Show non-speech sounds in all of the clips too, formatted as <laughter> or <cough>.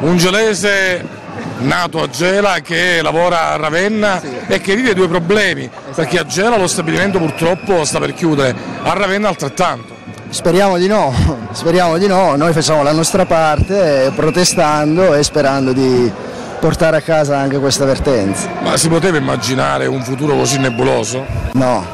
un gelese nato a Gela che lavora a Ravenna sì. e che vive due problemi, esatto. perché a Gela lo stabilimento purtroppo sta per chiudere, a Ravenna altrettanto. Speriamo di no, <laughs> speriamo di no, noi facciamo la nostra parte protestando e sperando di portare a casa anche questa vertenza. Ma si poteva immaginare un futuro così nebuloso? No,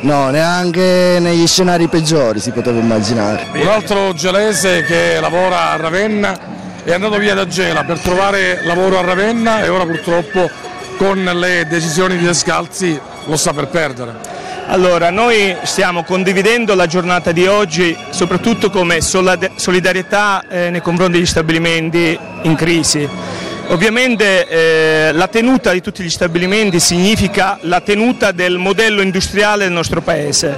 no, neanche negli scenari peggiori si poteva immaginare. Un altro gelese che lavora a Ravenna è andato via da Gela per trovare lavoro a Ravenna e ora purtroppo con le decisioni di Descalzi lo sta per perdere. Allora, noi stiamo condividendo la giornata di oggi soprattutto come solidarietà eh, nei confronti degli stabilimenti in crisi. Ovviamente eh, la tenuta di tutti gli stabilimenti significa la tenuta del modello industriale del nostro Paese.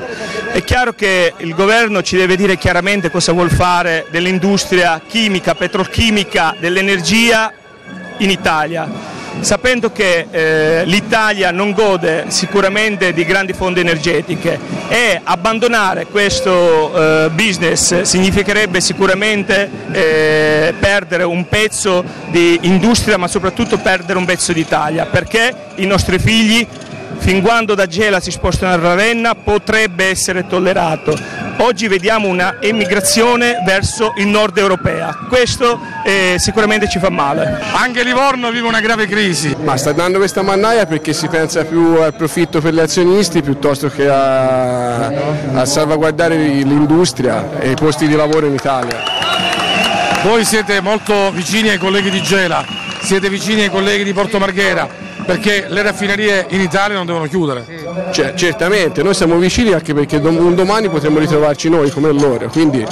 È chiaro che il governo ci deve dire chiaramente cosa vuol fare dell'industria chimica, petrochimica, dell'energia in Italia sapendo che eh, l'Italia non gode sicuramente di grandi fonti energetiche. E abbandonare questo eh, business significherebbe sicuramente eh, perdere un pezzo di industria ma soprattutto perdere un pezzo d'Italia perché i nostri figli fin quando da Gela si spostano a Ravenna potrebbe essere tollerato. Oggi vediamo una emigrazione verso il nord europea, questo eh, sicuramente ci fa male. Anche Livorno vive una grave crisi. Ma sta dando questa mannaia perché si pensa più al profitto per gli azionisti piuttosto che a, a salvaguardare l'industria e i posti di lavoro in Italia. Voi siete molto vicini ai colleghi di Gela, siete vicini ai colleghi di Porto Marghera perché le raffinerie in Italia non devono chiudere. Cioè, certamente, noi siamo vicini anche perché un domani potremo ritrovarci noi come loro, quindi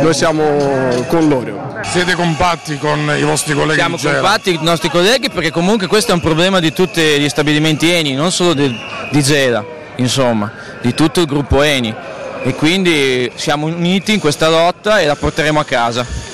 noi siamo con loro. Siete compatti con i vostri colleghi? Siamo compatti con i nostri colleghi perché comunque questo è un problema di tutti gli stabilimenti Eni, non solo di, di Gela, insomma, di tutto il gruppo Eni e quindi siamo uniti in questa lotta e la porteremo a casa.